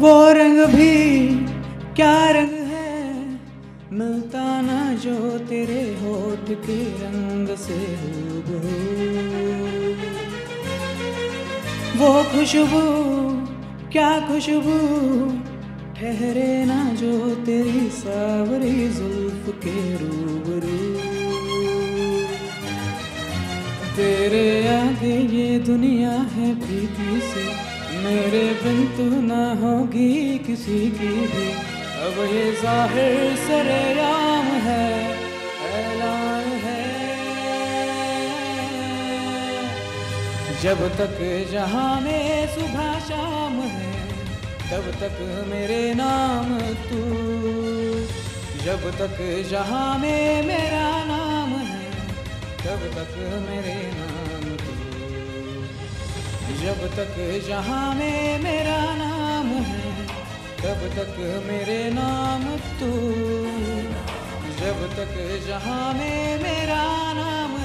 वो रंग भी क्या रंग है? मिलता ना जो तेरे होठ के रंग से वो खुशबू, क्या खुशबू? ठहरे ना जो तेरी सावरी जुल्फ के रूबरू। तेरे आगे ये दुनिया है प्रीति से। मेरे बिन तू ना होगी किसी की भी। अब ये ज़ाहिर सरेआम है, ऐलान है। जब तक जहाँ में सुबह शाम है, तब तक मेरे नाम तू। जब तक जहाँ में मेरा नाम तब तक मेरे नाम तू। जब तक जहाँ में मेरा नाम है, तब तक मेरे नाम तू। जब तक जहाँ में मेरा नाम